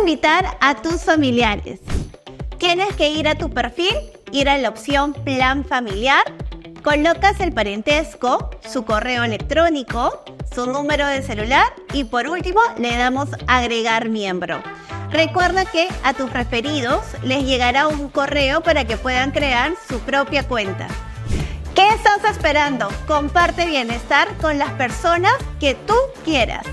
invitar a tus familiares? Tienes que ir a tu perfil, ir a la opción Plan Familiar, colocas el parentesco, su correo electrónico, su número de celular y por último le damos agregar miembro. Recuerda que a tus referidos les llegará un correo para que puedan crear su propia cuenta. ¿Qué estás esperando? Comparte bienestar con las personas que tú quieras.